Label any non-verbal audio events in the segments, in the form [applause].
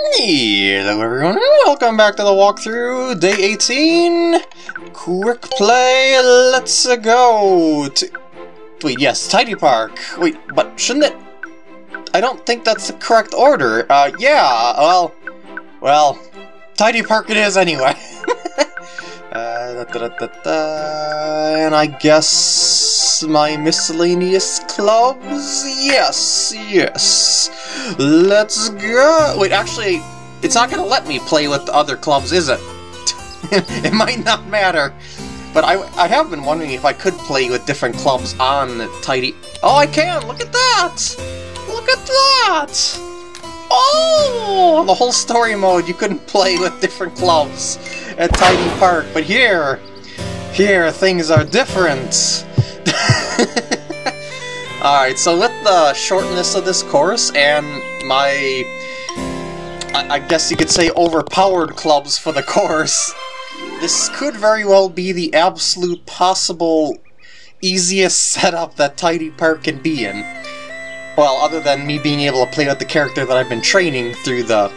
Hello everyone, welcome back to the walkthrough, day 18! Quick play, let's go! To Wait, yes, Tidy Park! Wait, but shouldn't it... I don't think that's the correct order. Uh, yeah, well... Well, Tidy Park it is anyway. [laughs] uh, da, da, da, and I guess my miscellaneous clubs? Yes, yes. Let's go! Wait, actually, it's not gonna let me play with the other clubs, is it? [laughs] it might not matter. But I, I have been wondering if I could play with different clubs on Tidy... Oh, I can! Look at that! Look at that! Oh! The whole story mode, you couldn't play with different clubs at Tidy Park, but here... Here, things are different! [laughs] Alright, so with the shortness of this course and my... I, guess you could say overpowered clubs for the [laughs] course, this could very well be the absolute possible easiest [laughs] setup that Tidy Park can be in. Well, other than me being able to play with the character that I've been training through the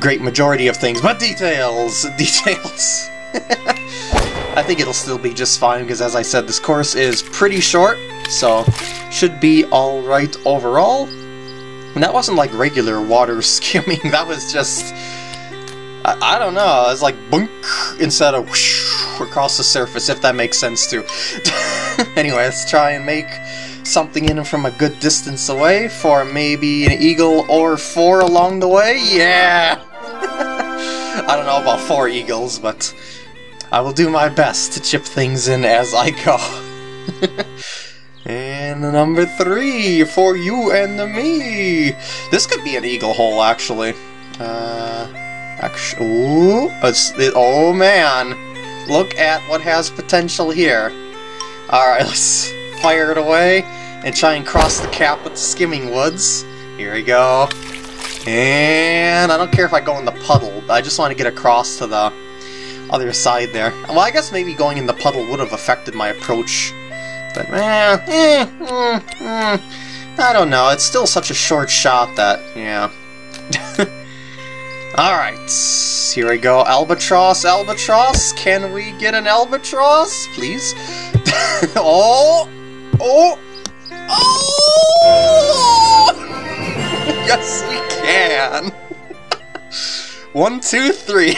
great majority of things. But details! Details! I think it'll still be just fine, because as I said, this course is pretty short, so should be alright overall. And that wasn't like regular water [laughs] skimming, that was just... I, I don't know, it's like bunk instead of whoosh across the surface, if that makes sense too. [laughs] anyway, let's try and make something in from a good distance away for maybe an eagle or four along the way. Yeah! [laughs] I don't know about four eagles, but I will do my best to chip things in as I go. [laughs] and number three for you and me. This could be an eagle hole, actually. Uh, actually, ooh, it, oh man, look at what has potential here. All right, [laughs] let's fire it away and try and cross the cap with the skimming woods. Here we go. And I don't care if I go in the puddle, I just want to get across to the other side there. Well, I guess maybe going in the puddle would have affected my approach. But, eh, eh, eh, eh. I don't know. It's still such a short shot that, yeah. [laughs] Alright, here we go. Albatross, albatross. Can we get an albatross, please? [laughs] oh! Oh! Oh! [laughs] yes, we can! One, two, three.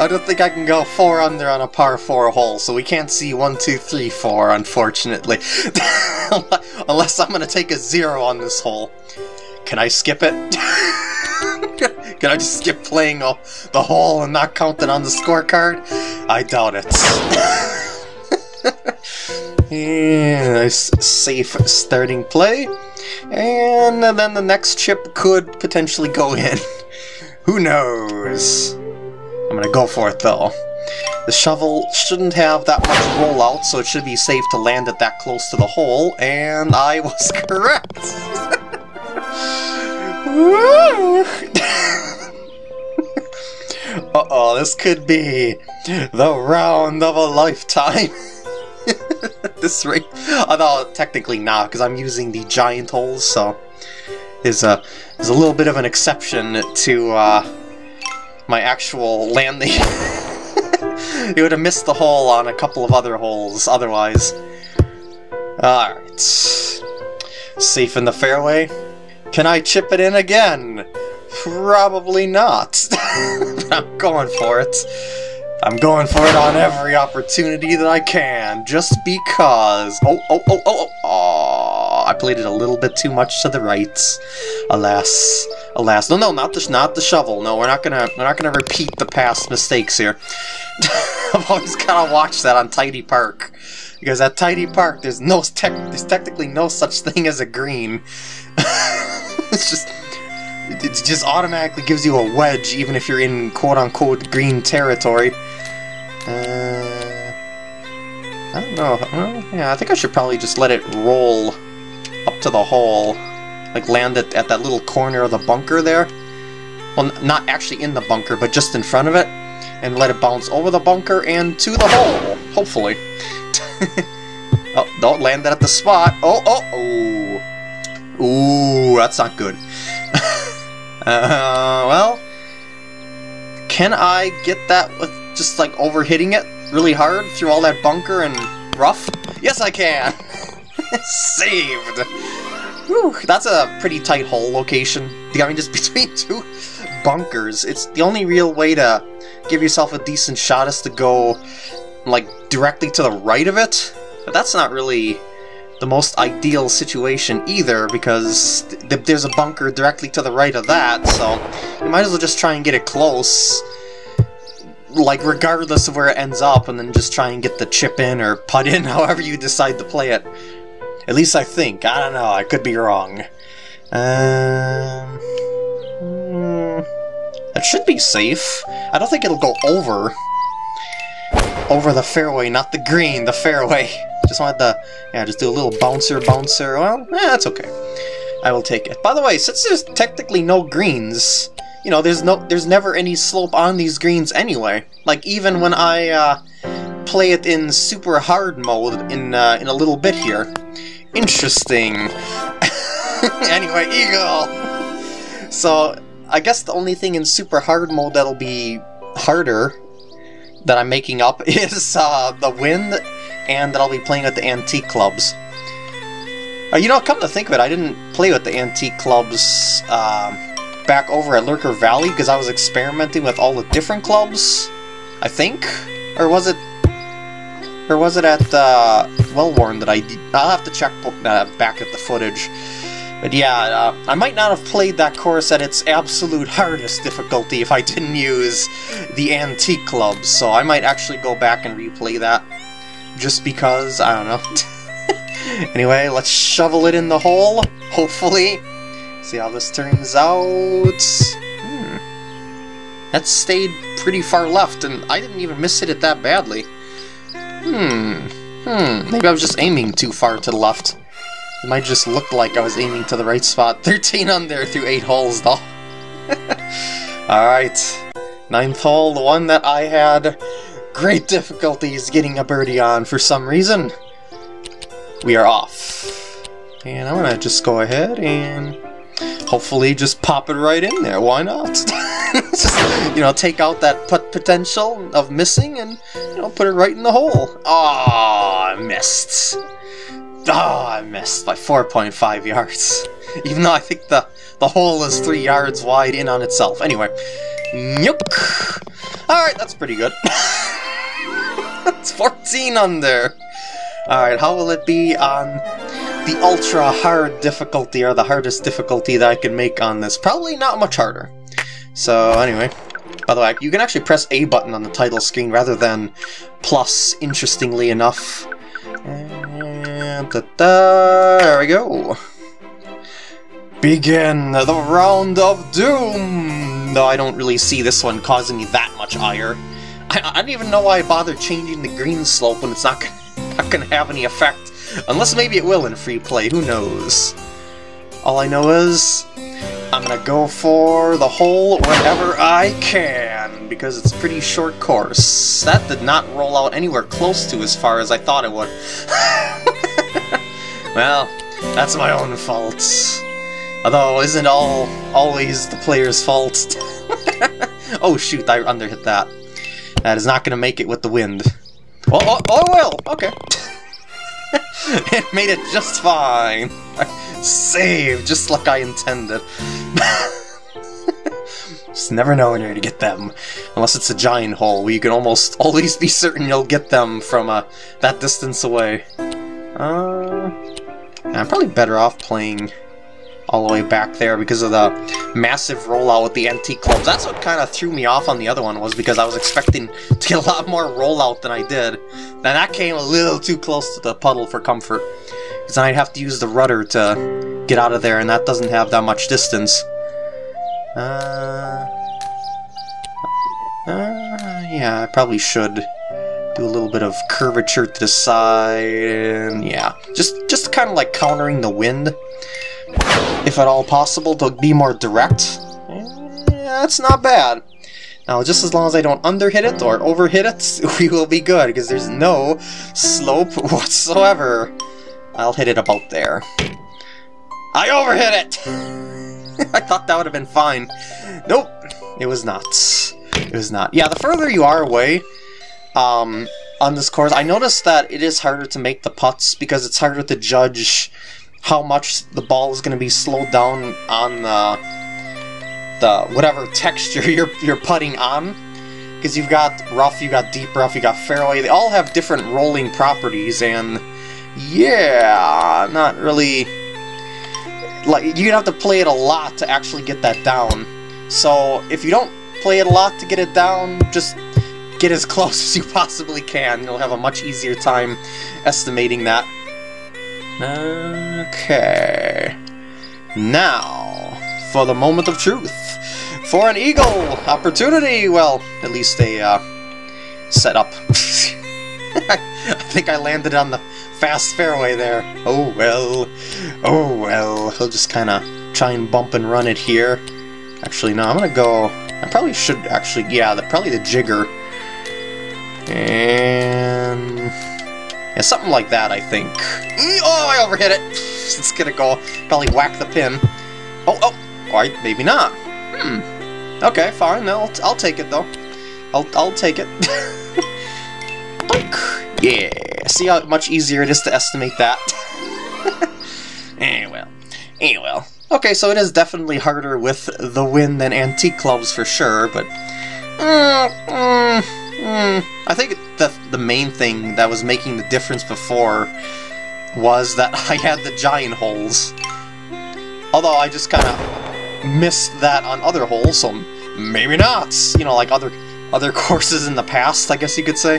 I don't think I can go four under on a par four hole, so we can't see one, two, three, four, unfortunately. [laughs] Unless I'm gonna take a zero on this hole. Can I skip it? [laughs] Can I just skip playing the hole and not count it on the scorecard? I doubt it. [laughs] yeah, nice safe starting play. And then the next chip could potentially go in. Who knows? I'm gonna go for it though. The shovel shouldn't have that much rollout, so it should be safe to land it that close to the hole, and I was [laughs] correct! [laughs] Uh-oh, this could be the round of a lifetime! [laughs] this rate, although technically not, because I'm using the giant holes, so there's a there's a little bit of an exception to uh, my actual landing. [laughs] you would have missed the hole on a couple of other holes otherwise. Alright. Safe in the fairway. Can I chip it in again? Probably not. [laughs] I'm going for it. I'm going for it on every opportunity that I can, just because. Oh, oh, oh, oh, oh, oh! I played it a little bit too much to the right. Alas, alas. No, no, not the not the shovel. No, we're not gonna we're not gonna repeat the past mistakes here. [laughs] I've always gotta watch that on Tidy Park because at Tidy Park there's no tech there's technically no such thing as a green. [laughs] it's just it just automatically gives you a wedge even if you're in quote-unquote green territory. Uh, I don't know. Yeah, I think I should probably just let it roll up to the hole. Like land it at that little corner of the bunker there. Well, not actually in the bunker, but just in front of it. And let it bounce over the bunker and to the hole, hopefully. [laughs] oh, don't land it at the spot. Oh, oh, oh. Ooh, that's not good. [laughs] Uh, well, can I get that with just like overhitting it really hard through all that bunker and rough? Yes, I can! [laughs] Saved! Whew, that's a pretty tight hole location. [laughs] I mean, just between two bunkers. It's the only real way to give yourself a decent shot is to go, like, directly to the right of it. But that's not really the most ideal situation either, because th there's a bunker directly to the right of that, so you might as well just try and get it close like regardless of where it ends up, and then just try and get the chip in or putt in, [laughs] however you decide to play it. At least I think. I don't know. I could be wrong. Um, hmm, it should be safe. I don't think it'll go over. Over the fairway, not the green, the fairway. [laughs] Just wanted to, yeah, just do a little bouncer, bouncer. Well, yeah, that's okay. I will take it. By the way, since there's technically no greens, you know, there's no, there's never any slope on these greens anyway. Like even when I uh, play it in super hard mode in uh, in a little bit here. Interesting. [laughs] anyway, eagle. So I guess the only thing in super hard mode that'll be harder that I'm making up [laughs] is uh, the wind, and that I'll be playing with the antique clubs. Uh, you know, come to think of it, I didn't play with the antique clubs. Um, back over at Lurker Valley because I was experimenting with all the different clubs, I think? Or was it... Or was it at uh, Wellworn that I... I'll have to check uh, back at the footage. But yeah, uh, I might not have played that course at its absolute hardest difficulty if I didn't use the antique clubs, so I might actually go back and replay that. Just because, I don't know. [laughs] anyway, let's shovel it in the hole, hopefully. See how this turns out. Hmm. That stayed pretty far left, and I didn't even miss it that badly. Hmm. Hmm. Maybe I was just aiming too far to the left. It might just look like I was aiming to the right spot. [laughs] 13 on there through 8 holes, though. [laughs] Alright. Ninth hole, the one that I had great difficulties getting a birdie on for some reason. We are off. And I'm gonna just go ahead and hopefully just pop it right in there. Why not? [laughs] [laughs] just, you know, take out that potential of missing and, you know, put it right in the hole. Oh, I missed. Oh, I missed by 4.5 yards. [laughs] Even though I think the, the hole is 3 yards wide in on itself. Anyway. Nope. Alright, that's pretty good. [laughs] it's 14 under. Alright, how will it be on the ultra hard difficulty, or the hardest difficulty that I can make on this. Probably not much harder. So anyway, by the way, you can actually press A button on the title screen rather than plus, interestingly enough. And da -da, there we go. Begin the round of doom! Though I don't really see this one causing me that much ire. I, I don't even know why I bother changing the green slope when it's not, [laughs] not gonna have any effect Unless maybe it will in free play, who knows? All I know is, I'm gonna go for the hole whenever I can, because it's a pretty short course. That did not roll out anywhere close to as far as I thought it would. [laughs] well, that's my own fault. Although, isn't all always the player's fault? [laughs] oh shoot, I underhit that. That is not gonna make it with the wind. Oh, oh, oh well, okay. [laughs] it made it just fine. Save, just like I intended. [laughs] just never know where to get them. Unless it's a giant hole, where you can almost always be certain you'll get them from uh, that distance away. Uh, I'm probably better off playing all the way back there because of the massive rollout with the antique clubs. That's what kind of threw me off on the other one was because I was expecting to get a lot more rollout than I did. And that came a little too close to the puddle for comfort. Because I'd have to use the rudder to get out of there and that doesn't have that much distance. Uh, uh, yeah, I probably should do a little bit of curvature to the side, and yeah, just just kind of like countering the wind if at all possible, to be more direct. Yeah, that's not bad. Now, just as long as I don't underhit it or overhit it, [laughs] we will be good, because there's no slope [laughs] whatsoever. I'll hit it about there. I overhit it! [laughs] I thought that would have been fine. Nope, it was not. It was not. Yeah, the further you are away um, on this course, I noticed that it is harder to make the putts because it's harder to judge how much the ball is going to be slowed down on the the whatever texture [laughs] you're you're putting on because you've got rough, you've got deep rough, you've got fairway. They all have different rolling properties, and yeah, not really. Like you're gonna have to play it a lot to actually get that down. So if you don't play it a lot to get it down, just get as [laughs] close as you possibly can. You'll have a much easier time estimating that. Okay. Now, for the moment of truth for an eagle opportunity. Well, at least a uh, setup. [laughs] I think I landed on the fast fairway there. Oh well. Oh well. He'll just kind of try and bump and run it here. Actually, no, I'm gonna go... I probably should actually... Yeah, the, probably the jigger. And... Yeah, something like that, I think. Oh, I overhit it! [laughs] It's gonna go... Probably whack the pin. Oh, oh! Or maybe not. Hmm. Okay, fine. I'll, I'll take it, though. I'll, I'll take it. [laughs] yeah. See how much easier it is to estimate that? [laughs] Eh, well. Okay, so it is definitely harder with the wind than antique clubs for sure, but... Mm, mm, mm. I think the, the main thing that was making the difference before was that [laughs] I had the giant holes. Although I just kind of missed that on other holes, so maybe not. You know, like other other [laughs] courses in the past, I guess you could say.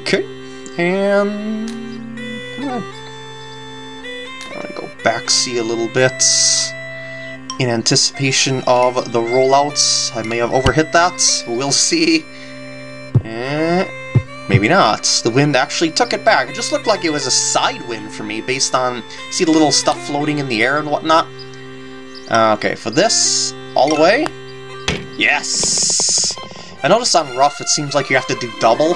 Okay, and I'm gonna go back see a little bit in anticipation of the rollouts. I may have overhit that. We'll see. Eh, maybe not. The wind actually took it back. It just looked like it was a side wind for me based on, see the little stuff floating in the air and whatnot? Okay, for this, all the way? Yes! I noticed on rough it seems like you have to do double,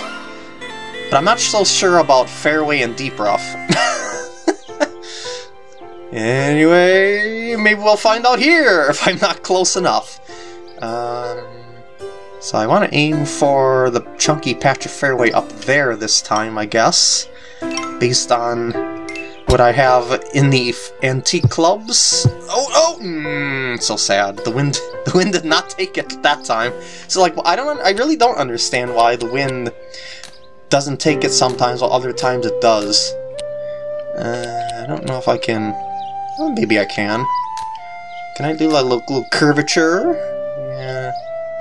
but I'm not so sure about fairway and deep rough. [laughs] anyway, maybe we'll find out here [laughs] if I'm not close enough. Um, so I want to aim for the chunky patch of fairway up there this time, I guess, based on what I have in the antique clubs. Oh, oh, mm, so sad. The wind, [laughs] the wind did not take it that time. So like, I don't, I really don't understand why the wind doesn't take it sometimes while other times it does. Uh, I don't know if I can. Well, maybe I can. Can I do a little, little curvature? Yeah.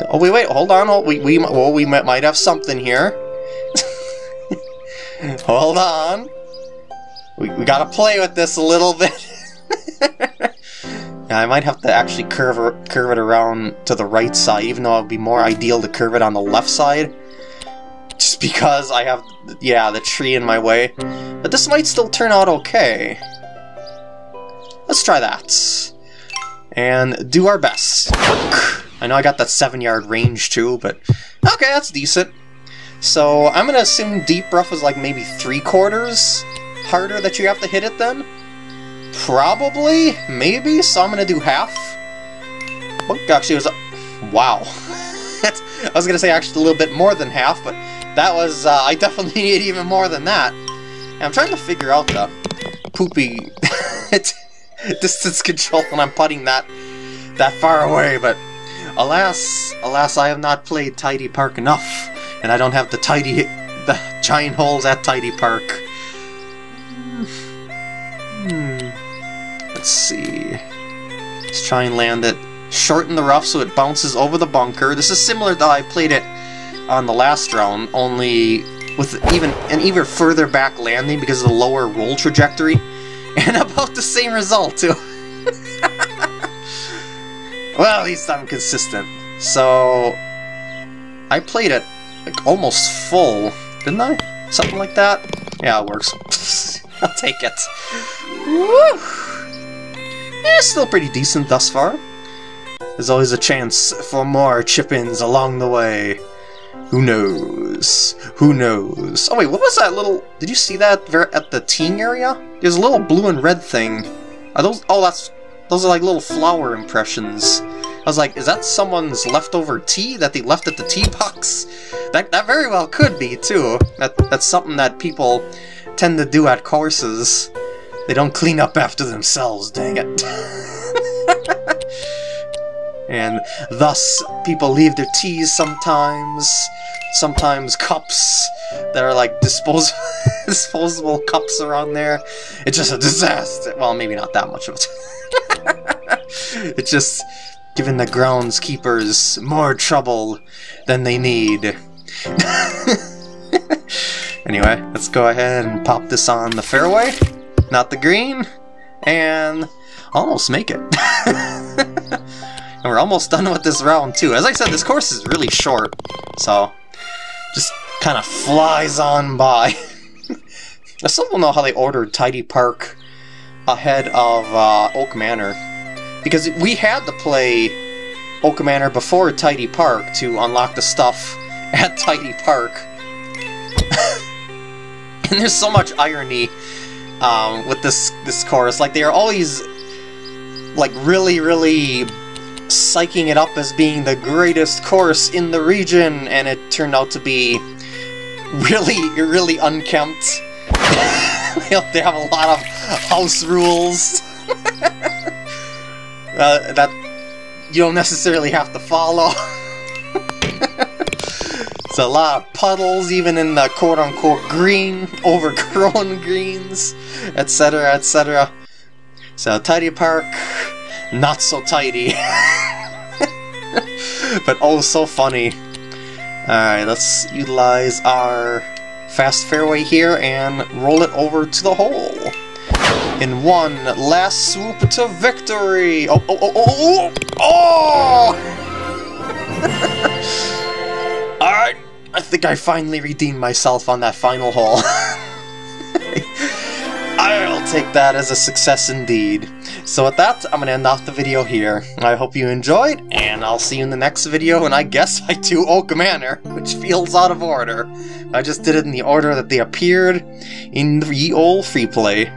Oh wait, wait, hold on. Oh, we we well, we might have something here. [laughs] hold on. We, we gotta play with this a little bit. [laughs] yeah, I might have to actually curve, curve it around to the right side, even though it would be more ideal to curve it on the left side. Just because I have, yeah, the tree in my way. But this might still turn out okay. Let's try that. And do our best. I know I got that 7 yard range too, but okay, that's decent. So I'm gonna assume deep rough is like maybe 3 quarters harder that you have to hit it then? Probably? Maybe? So I'm gonna do half? Oh, actually, it was... A, wow. [laughs] I was gonna say actually a little bit more than half, but that was... Uh, I [laughs] definitely need even more than that. And I'm trying to figure out the poopy [laughs] distance control when I'm putting that that far away, but alas, alas, I have not played Tidy Park enough, and I don't have the tidy, the giant holes at Tidy Park. Let's see. Let's try and land it short in the rough so it bounces over the bunker. This is similar to how I played it on the last round, only with even an even further back landing because of the lower roll trajectory. [laughs] And about the same result, too. [laughs] well, at least I'm consistent. So, I played it like almost full, didn't I? Something like that? Yeah, it works. [laughs] I'll take it. Woo! Still pretty decent thus far. There's always a chance for more chip-ins along the way. Who knows? Who knows? Oh wait, what was that little... Did you see that at the teeing area? There's a little blue and red thing. Are those... Oh, that's those are like little flower impressions. I was like, is that someone's leftover tea that they left at the tee box? That, that very well could be, too. That, that's something that people tend to do at courses. They don't clean up after themselves, dang it. and thus, people leave their teas sometimes, sometimes cups that are like dispos [laughs] disposable cups around there. It's just a disaster. Well, maybe not that much of it. [laughs] it's just giving the groundskeepers more trouble than they need. [laughs] anyway, let's go ahead and pop this on the fairway, not the green, and almost make it. [laughs] and we're almost done with this round too. As I said, this course is really short, so just kind of flies on by. [laughs] I still don't know how they ordered Tidy Park ahead of uh, Oak Manor. Because we had to play Oak Manor before Tidy Park to unlock the stuff [laughs] at Tidy Park. and there's so much irony um, with this this chorus. Like they are always like really, really psyching it up as being the greatest course in the region, and it turned out to be really, really unkempt. [laughs] they have a lot of house rules [laughs] uh, that you don't necessarily have to follow. [laughs] it's a lot of puddles, even in the quote-unquote green, [laughs] overgrown [laughs] greens, etc., etc. So, tidy park, not so tidy. [laughs] but oh so funny. Alright, let's utilize our fast fairway here and roll it over to the hole. In one last swoop to victory! Oh, oh, oh, oh, oh! oh! I think I finally redeemed myself on that final hole. [laughs] I'll take that as a success indeed. So with that, I'm to end off the video here. I hope you enjoyed, and I'll see you in the next video, and I guess I do Oak Manor, which feels out of order. I just did it in the order that they appeared in the old free play.